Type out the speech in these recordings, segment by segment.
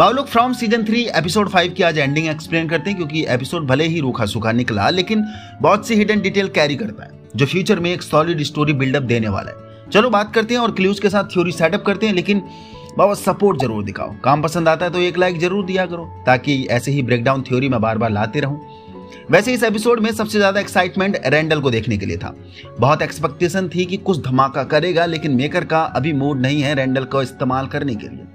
बाउलुक from season three, episode five की आज ending explain करते हैं, क्योंकि एपिसोड भले ही रूखा सूखा निकला, लेकिन बहुत सी हिडन डिटेल कैरी करता है, जो फ्यूचर में एक सॉलिड स्टोरी बिल्डअप देने वाला है। चलो बात करते हैं और क्ल्यूज के साथ थ्योरी सेटअप करते हैं, लेकिन बाबा सपोर्ट ज़रूर दिखाओ। काम पसंद आता है तो एक लाइक ज़रूर दिया करो, ताकि ऐसे ही ब्रेकडाउन थ्योरी में बार बार लाते रहूँ। वैसे इस एपिसोड में सबसे ज़्यादा एक्साइटमेंट रैंडल को देखने के लिए था। बहुत एक्सपेक्टेशन थी कि कुछ धमाका करेगा, लेकिन मेकर का अभी मूड नहीं है रैंडल को इस्तेमाल करने के लिए।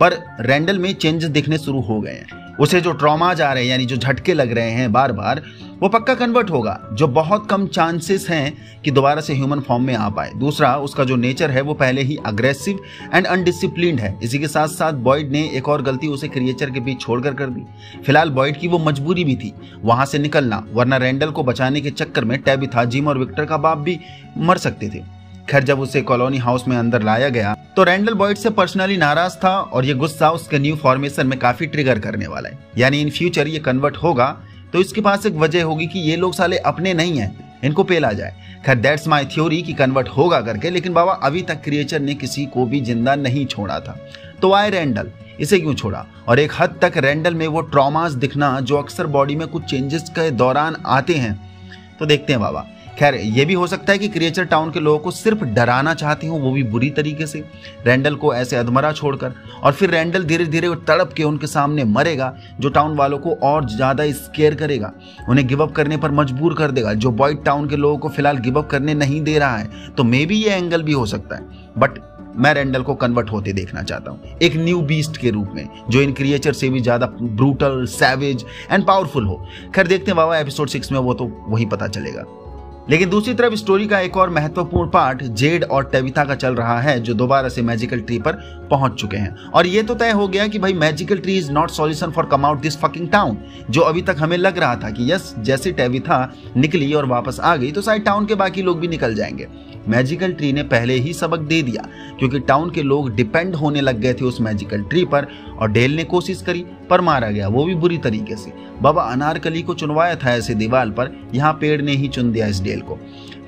पर रैंडल में चेंजेस दिखने शुरू हो गए हैं। उसे जो ट्रॉमा आ रहे हैं, यानी जो झटके लग रहे हैं बार बार वो पक्का कन्वर्ट होगा, जो बहुत कम चांसेस हैं कि दोबारा से ह्यूमन फॉर्म में आ पाए। दूसरा, उसका जो नेचर है, वो पहले ही अग्रेसिव एंड अनडिसिप्लिन है। इसी के साथ साथ बॉयड ने एक और गलती उसे क्रिएचर के बीच छोड़कर कर दी। फ़िलहाल बॉयड की वो मजबूरी भी थी, वहाँ से निकलना, वरना रैंडल को बचाने के चक्कर में टैबी था जिम और विक्टर का बाप भी मर सकते थे। खैर, जब उसे कॉलोनी हाउस में अंदर लाया गया तो रैंडल बॉयड से पर्सनली नाराज़ था और ये गुस्सा उसके न्यू फॉर्मेशन में काफ़ी ट्रिगर करने वाला है। यानी इन फ्यूचर ये कन्वर्ट होगा तो इसके पास एक वजह होगी कि ये लोग साले अपने नहीं हैं, इनको पेला जाए। खैर दैट्स माय थ्योरी कि कन्वर्ट होगा करके, लेकिन बाबा, अभी तक क्रिएचर ने किसी को भी ज़िंदा नहीं छोड़ा था। तो आए रैंडल, इसे क्यों छोड़ा? और एक हद तक रैंडल में वो ट्रॉमास दिखना, जो अक्सर बॉडी में कुछ चेंजेस के दौरान आते हैं तो देखते हैं बाबा। खैर, ये भी हो सकता है कि क्रिएचर टाउन के लोगों को सिर्फ़ डराना चाहते हो, वो भी बुरी तरीके से। रैंडल को ऐसे अधमरा छोड़कर, और फिर रैंडल धीरे धीरे तड़प के उनके सामने मरेगा, जो टाउन वालों को और ज़्यादा स्केयर करेगा। उन्हें गिवअप करने पर मजबूर कर देगा। जो बॉयड टाउन के लोगों को फ़िलहाल गिवअप करने नहीं दे रहा है तो मे भी ये एंगल भी हो सकता है। बट मैं रैंडल को कन्वर्ट होते देखना चाहता हूँ। एक न्यू बीस्ट के रूप में, जो इन क्रिएचर से भी ज़्यादा ब्रूटल, सैवेज एंड पावरफुल हो। खैर, देखते हैं बाबा एपिसोड सिक्स में वो तो वही पता चलेगा। लेकिन दूसरी तरफ़ स्टोरी का एक और महत्वपूर्ण पार्ट जेड और टेविता का चल रहा है, जो दोबारा से मैजिकल ट्री पर पहुँच चुके हैं। और ये तो तय हो गया कि भाई magical tree is not solution for come out this fucking town, जो अभी तक हमें लग रहा था कि यस, जैसे टेविथा निकली और वापस आ गई तो शायद टाउन के बाकी लोग भी निकल जाएँगे। मैजिकल ट्री ने पहले ही सबक दे दिया, क्योंकि टाउन के लोग डिपेंड होने लग गए थे उस मैजिकल ट्री पर, और डेल ने कोशिश करी, पर मारा गया, वो भी बुरी तरीके से। बाबा अनारकली को चुनवाया था ऐसे दीवार पर, यहाँ पेड़ ने ही चुन दिया इस डेल को।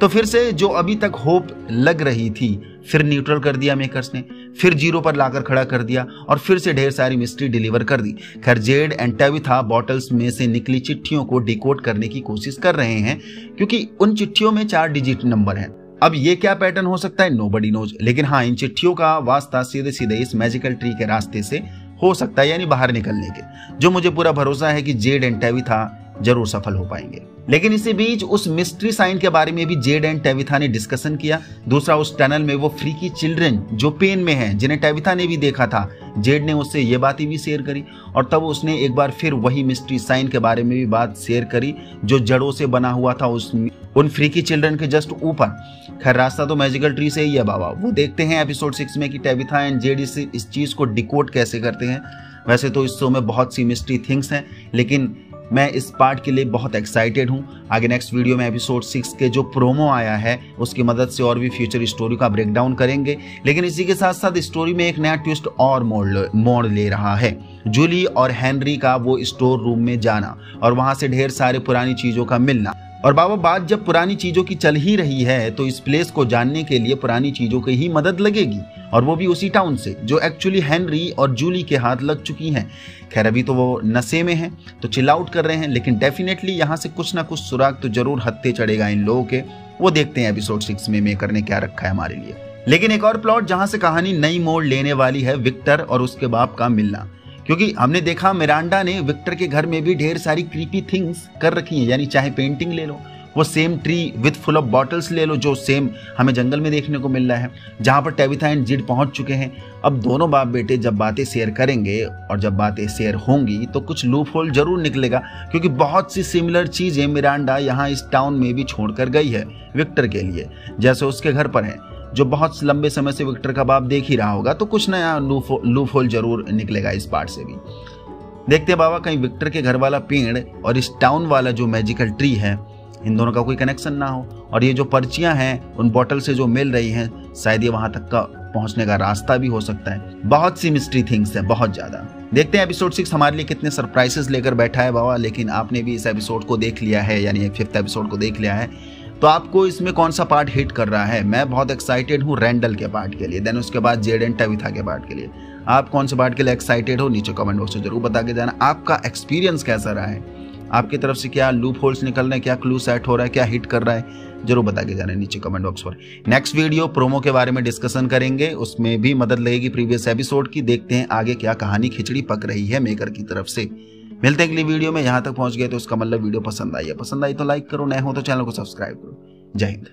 तो फिर से जो अभी तक होप लग रही थी, फिर न्यूट्रल कर दिया मेकर्स ने, फिर ज़ीरो पर लाकर खड़ा कर दिया, और फिर से ढेर सारी मिस्ट्री डिलीवर कर दी। खैर जेड एंड टेविथा बॉटल्स में से निकली चिट्ठियों को डिकोड करने की कोशिश कर रहे हैं, क्योंकि उन चिट्ठियों में चार डिजिट नंबर हैं। अब ये क्या पैटर्न हो सकता है? नो बडी नोज़ लेकिन हाँ इन चिट्ठियों का वास्ता सीधे सीधे इस मैजिकल ट्री के रास्ते से हो सकता है, यानी बाहर निकलने के। जो मुझे पूरा भरोसा है कि जेड एंड टेविथा ज़रूर सफल हो पाएँगे। लेकिन इसी बीच उस मिस्ट्री साइन के बारे में भी जेड एंड टेविथा ने डिस्कशन किया। दूसरा उस टनल में वो फ्रीकी चिल्ड्रन जो पेन में हैं, जिन्हें टेविथा ने भी देखा था जेड ने उससे ये बातें भी शेयर करी और तब उसने एक बार फिर वही मिस्ट्री साइन के बारे में भी बात शेयर करी, जो जड़ों से बना हुआ था उस उन फ्रीकी चिल्ड्रन के जस्ट ऊपर। खैर, रास्ता तो मैजिकल ट्री से ही है बाबा। वो देखते हैं एपिसोड सिक्स में कि टेविथा एंड जेड इस चीज़ को डिकोड कैसे करते हैं। वैसे तो इस शो में बहुत सी मिस्ट्री थिंग्स हैं, लेकिन मैं इस पार्ट के लिए बहुत एक्साइटेड हूँ। आगे नेक्स्ट वीडियो में एपिसोड सिक्स के जो प्रोमो आया है, उसकी मदद से और भी फ्यूचर स्टोरी का ब्रेकडाउन करेंगे। लेकिन इसी के साथ साथ स्टोरी में एक नया ट्विस्ट और मोड़ मोड़ ले रहा है। जूली और हेनरी का वो स्टोर रूम में जाना और वहाँ से ढेर सारे पुरानी चीज़ों का मिलना। और बाबा, बात जब पुरानी चीज़ों की चल ही रही है तो इस प्लेस को जानने के लिए पुरानी चीज़ों की ही मदद लगेगी। और वो भी उसी टाउन से, जो एक्चुअली हेनरी और जूली के हाथ लग चुकी हैं। खैर, अभी तो वो नशे में हैं तो चिल आउट कर रहे हैं, लेकिन डेफिनेटली यहाँ से कुछ ना कुछ सुराग तो ज़रूर हत्ते चढ़ेगा इन लोगों के। वो देखते हैं एपिसोड सिक्स में मेकर ने क्या रखा है हमारे लिए। लेकिन एक और प्लॉट जहाँ से कहानी नई मोड़ लेने वाली है विक्टर और उसके बाप का मिलना। क्योंकि हमने देखा मिरांडा ने विक्टर के घर में भी ढेर सारी क्रीपी थिंग्स कर रखी हैं, यानी चाहे पेंटिंग ले लो, वो same tree with full of bottles ले लो, जो सेम हमें जंगल में देखने को मिल रहा है, जहाँ पर टेविथा एंड जिड पहुँच चुके हैं। अब दोनों बाप बेटे जब बातें शेयर करेंगे और जब बातें शेयर होंगी तो कुछ लूप होल ज़रूर निकलेगा, क्योंकि बहुत सी सिमिलर चीज़ें मिरांडा यहाँ इस टाउन में भी छोड़ कर गई है विक्टर के लिए, जैसे उसके घर पर है। जो बहुत लंबे समय से विक्टर का बाप देख ही रहा होगा तो कुछ नया लूप होल ज़रूर निकलेगा इस पार्ट से भी। देखते हैं बाबा, कहीं विक्टर के घर वाला पेड़ और इस टाउन वाला जो मैजिकल ट्री है, इन दोनों का कोई कनेक्शन ना हो। और ये जो पर्चियाँ हैं, उन बॉटल से जो मिल रही हैं, शायद ये वहाँ तक का पहुँचने का रास्ता भी हो सकता है। बहुत सी मिस्ट्री थिंग्स है, बहुत ज़्यादा। देखते हैं एपिसोड सिक्स हमारे लिए कितने सरप्राइजेस लेकर बैठा है बाबा, लेकिन आपने भी इस एपिसोड को देख लिया है, यानी फिफ्थ एपिसोड को देख लिया है। तो आपको इसमें कौन सा पार्ट हिट कर रहा है? मैं बहुत एक्साइटेड हूँ रैंडल के पार्ट के लिए देन उसके बाद जेड एंड टविथा के पार्ट के लिए। आप कौन से पार्ट के लिए एक्साइटेड हो? नीचे कमेंट बॉक्स में ज़रूर बता के जाना। आपका एक्सपीरियंस कैसा रहा है? आपकी तरफ़ से क्या लूप होल्स निकल रहे हैं? क्या क्लू सेट हो रहा है? क्या हिट कर रहा है? ज़रूर बता के जाना नीचे कमेंट बॉक्स पर। नेक्स्ट वीडियो प्रोमो के बारे में डिस्कशन करेंगे। उसमें भी मदद लगेगी प्रीवियस एपिसोड की। देखते हैं आगे क्या कहानी खिचड़ी पक रही है मेकर की तरफ़ से। मिलते हैं अगली वीडियो में। यहाँ तक पहुँच गए तो उसका मतलब वीडियो पसंद आई है। पसंद आई तो लाइक करो, नए हो तो चैनल को सब्सक्राइब करो। जय हिंद।